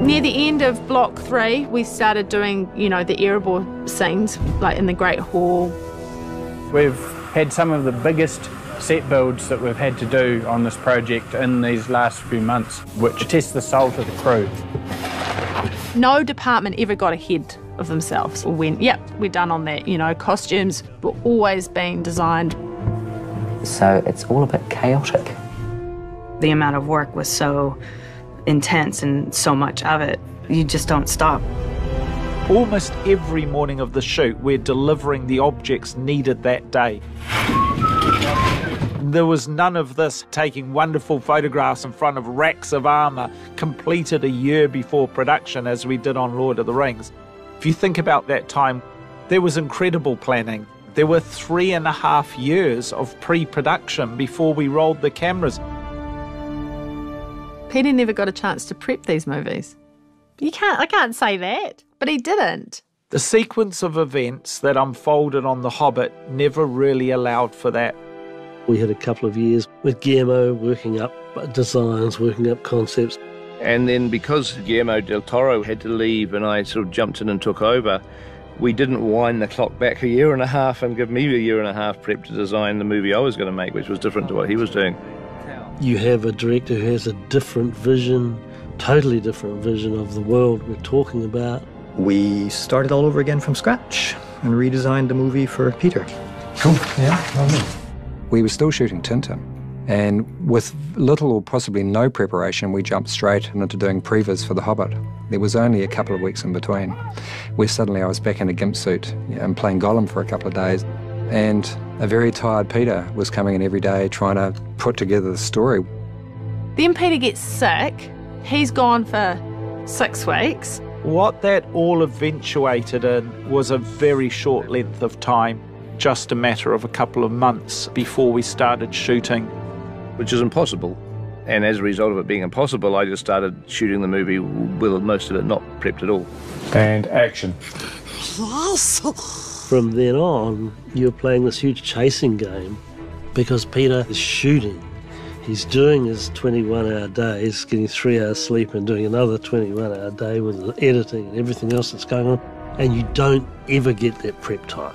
Near the end of block three, we started doing, you know, the Erebor scenes, like in the Great Hall. We've had some of the biggest set builds that we've had to do on this project in these last few months, which test the salt of the crew. No department ever got ahead of themselves or went, yep, we're done on that. You know, costumes were always being designed. So it's all a bit chaotic. The amount of work was so intense and so much of it, you just don't stop. Almost every morning of the shoot, we're delivering the objects needed that day. There was none of this taking wonderful photographs in front of racks of armour completed a year before production as we did on Lord of the Rings. If you think about that time, there was incredible planning. There were three and a half years of pre production before we rolled the cameras. Peter never got a chance to prep these movies. You can't, I can't say that, but he didn't. The sequence of events that unfolded on The Hobbit never really allowed for that. We had a couple of years with Guillermo working up designs, working up concepts. And then because Guillermo del Toro had to leave and I sort of jumped in and took over, we didn't wind the clock back a year and a half and give me a year and a half prep to design the movie I was going to make, which was different to what he was doing. You have a director who has a different vision, totally different vision of the world we're talking about. We started all over again from scratch and redesigned the movie for Peter. Cool, yeah, lovely. We were still shooting Tintin, and with little or possibly no preparation, we jumped straight into doing previs for The Hobbit. There was only a couple of weeks in between, where suddenly I was back in a gimp suit and playing Gollum for a couple of days. And a very tired Peter was coming in every day trying to put together the story. Then Peter gets sick. He's gone for six weeks. What that all eventuated in was a very short length of time, just a matter of a couple of months before we started shooting. Which is impossible. And as a result of it being impossible, I just started shooting the movie with most of it not prepped at all. And action. From then on, you're playing this huge chasing game because Peter is shooting. He's doing his 21 hour days, getting three hours sleep and doing another 21 hour day with the editing and everything else that's going on. And you don't ever get that prep time.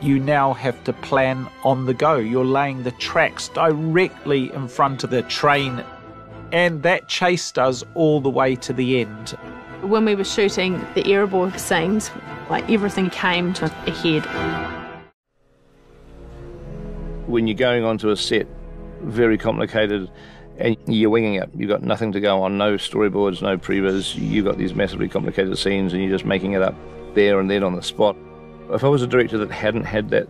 You now have to plan on the go. You're laying the tracks directly in front of the train, and that chased us all the way to the end. When we were shooting the Erebor scenes, like everything came to a head. When you're going onto a set, very complicated, and you're winging it. You've got nothing to go on, no storyboards, no previs. You've got these massively complicated scenes, and you're just making it up there and then on the spot. If I was a director that hadn't had that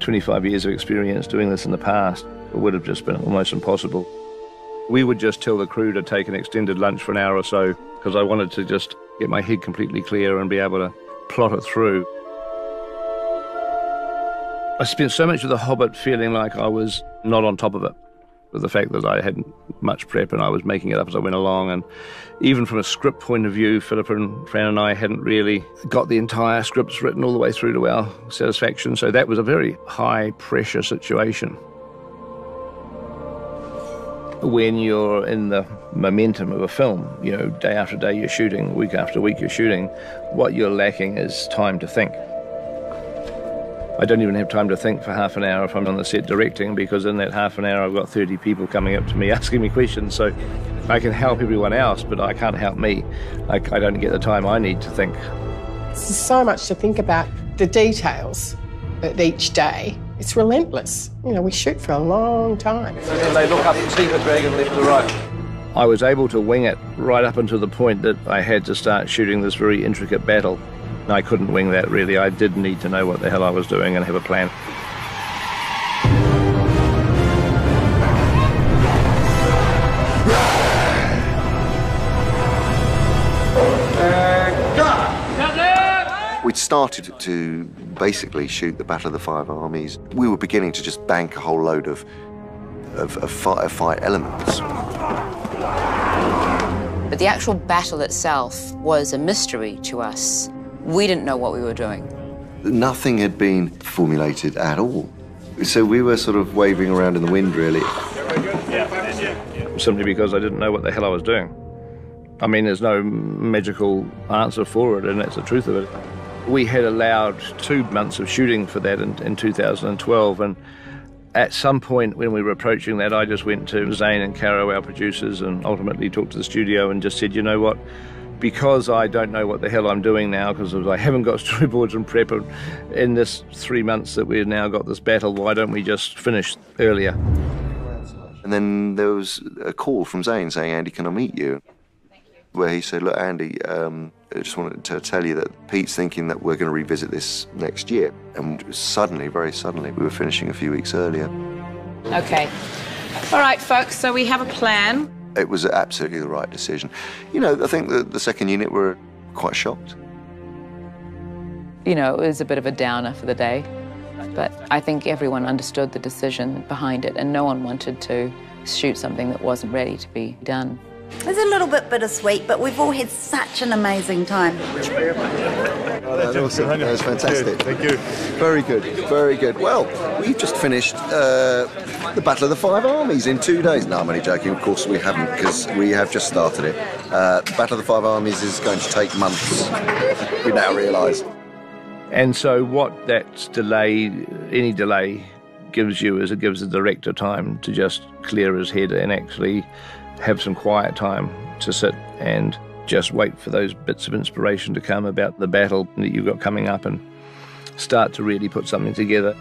25 years of experience doing this in the past, it would have just been almost impossible. We would just tell the crew to take an extended lunch for an hour or so because I wanted to just get my head completely clear and be able to plot it through. I spent so much of The Hobbit feeling like I was not on top of it, with the fact that I hadn't much prep and I was making it up as I went along. And even from a script point of view, Philippa and Fran and I hadn't really got the entire scripts written all the way through to our satisfaction. So that was a very high pressure situation. When you're in the momentum of a film, you know, day after day you're shooting, week after week you're shooting, what you're lacking is time to think. I don't even have time to think for half an hour if I'm on the set directing because in that half an hour I've got 30 people coming up to me asking me questions. So I can help everyone else, but I can't help me. I, I don't get the time I need to think. There's so much to think about the details of each day. It's relentless. You know, we shoot for a long time. They look up and see the dragon left to right. I was able to wing it right up until the point that I had to start shooting this very intricate battle. I couldn't wing that really. I did need to know what the hell I was doing and have a plan. Started to basically shoot the Battle of the Five Armies. We were beginning to just bank a whole load of, of, of firefight elements. But the actual battle itself was a mystery to us. We didn't know what we were doing. Nothing had been formulated at all. So we were sort of waving around in the wind, really. Simply because I didn't know what the hell I was doing. I mean, there's no magical answer for it, and that's the truth of it. We had allowed two months of shooting for that in, in 2012, and at some point when we were approaching that, I just went to Zane and Caro, our producers, and ultimately talked to the studio and just said, you know what? Because I don't know what the hell I'm doing now, because I haven't got storyboards and prep in this three months that we've now got this battle, why don't we just finish earlier? And then there was a call from Zane saying, Andy, can I meet you? Where he said, Look, Andy, um, I just wanted to tell you that Pete's thinking that we're going to revisit this next year. And suddenly, very suddenly, we were finishing a few weeks earlier. Okay. All right, folks, so we have a plan. It was absolutely the right decision. You know, I think the, the second unit were quite shocked. You know, it was a bit of a downer for the day. But I think everyone understood the decision behind it, and no one wanted to shoot something that wasn't ready to be done. It's a little bit bittersweet, but we've all had such an amazing time. Oh, that's awesome. That was fantastic. Thank you. Very good. Very good. Well, we've just finished uh, the Battle of the Five Armies in two days. No, I'm only joking. Of course, we haven't because we have just started it. Uh, the Battle of the Five Armies is going to take months. We now realise. And so, what that delay, any delay, gives you is it gives the director time to just clear his head and actually have some quiet time to sit and just wait for those bits of inspiration to come about the battle that you've got coming up and start to really put something together.